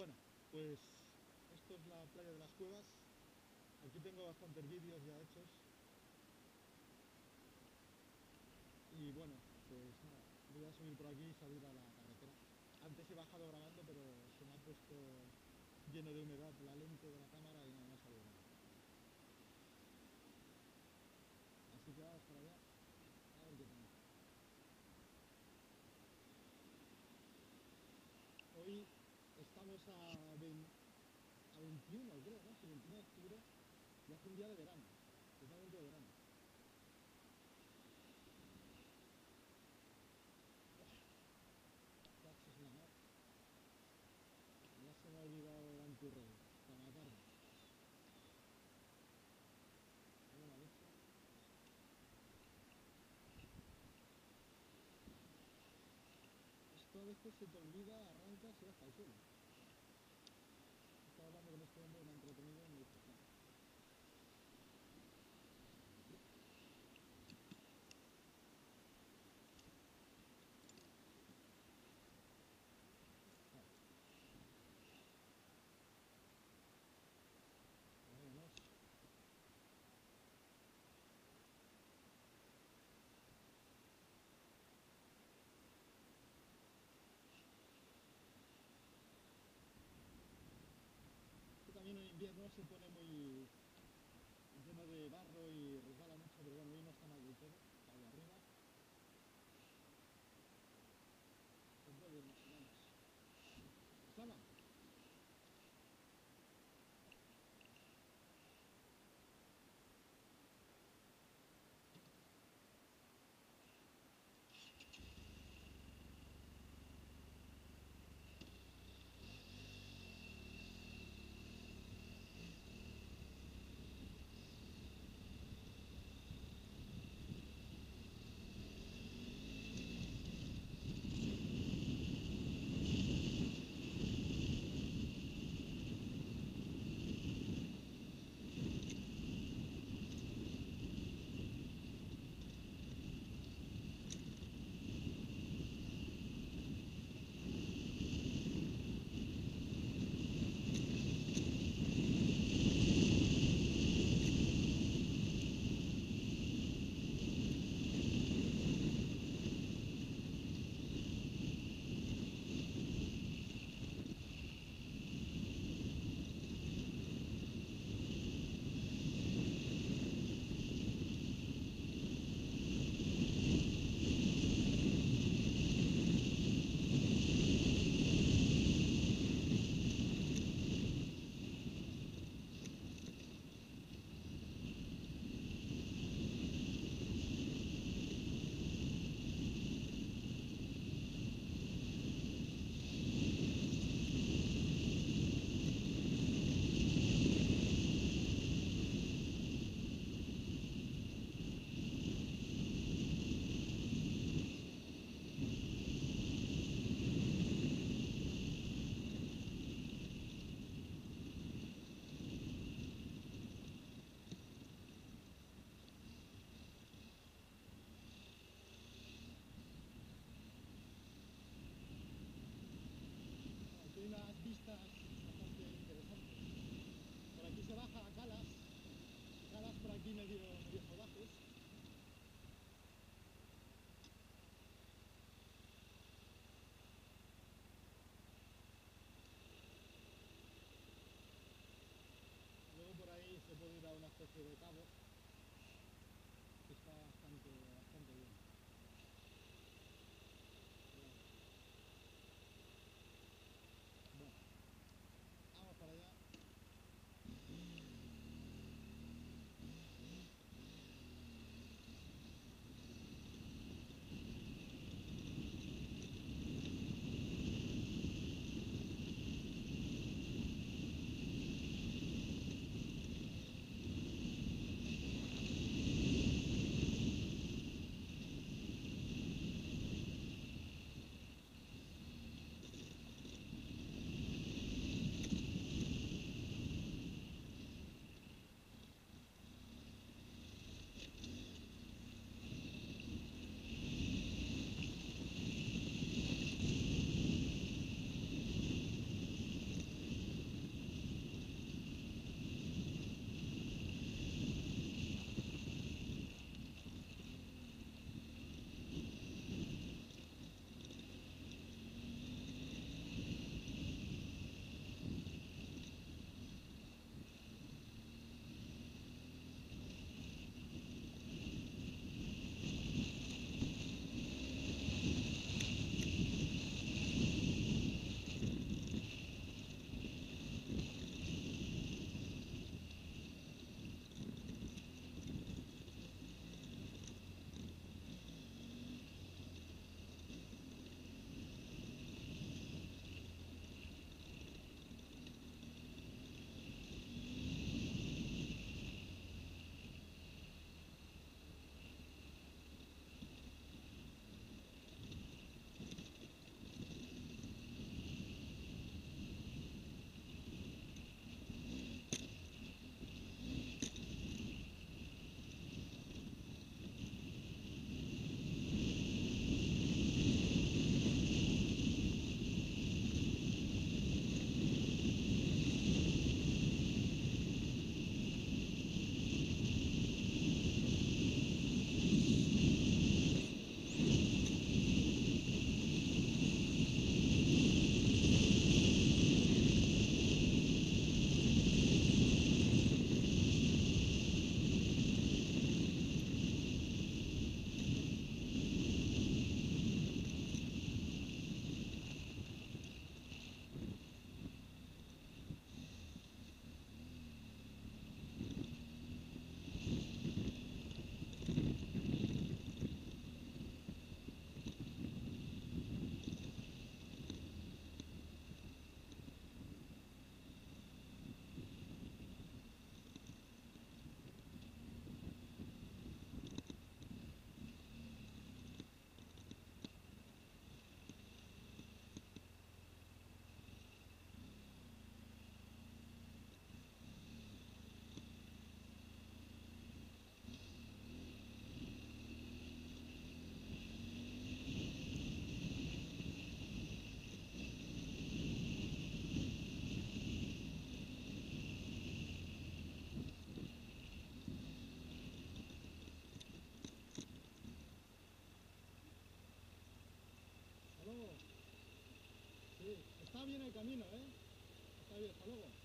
Bueno, pues esto es la playa de las cuevas. Aquí tengo bastantes vídeos ya hechos. Y bueno, pues nada, voy a subir por aquí y salir a la carretera. Antes he bajado grabando, pero se me ha puesto lleno de humedad la lente de la cámara y no, no ha salido nada. Así que vamos para allá. Estamos a, 20 a 21, creo, ¿no? Sí, 21 de octubre y hace un día de verano, totalmente de verano. Ya se me ha olvidado el antirrey, para la. Esto a veces se te olvida, arrancas y vas al suelo. Se pone muy por ahí se puede ir a una especie de cabo bien el camino, ¿eh? Está bien, hasta luego.